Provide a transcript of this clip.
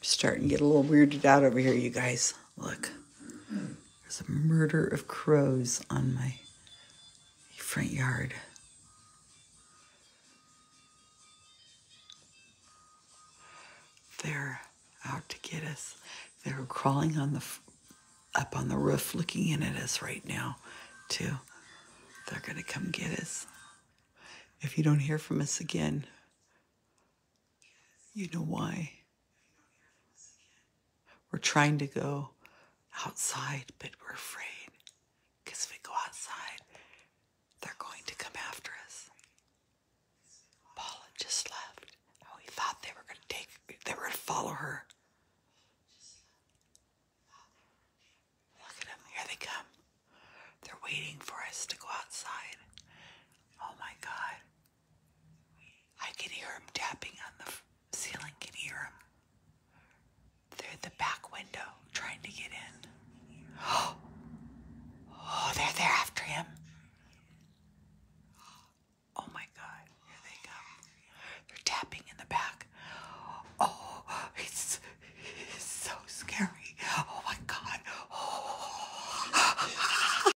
starting to get a little weirded out over here, you guys. Look, there's a murder of crows on my front yard. They're out to get us. They're crawling on the up on the roof, looking in at us right now, too. They're gonna come get us. If you don't hear from us again, you know why. We're trying to go outside, but we're afraid. Because if we go outside, they're going to come after us. Paula just left. And we thought they were going to take, they were going to follow her to get in. Oh, oh they're there after him. Oh my God, here they come. They're tapping